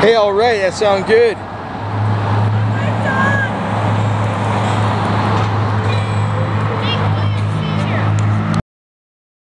Hey, all right, that sounds good.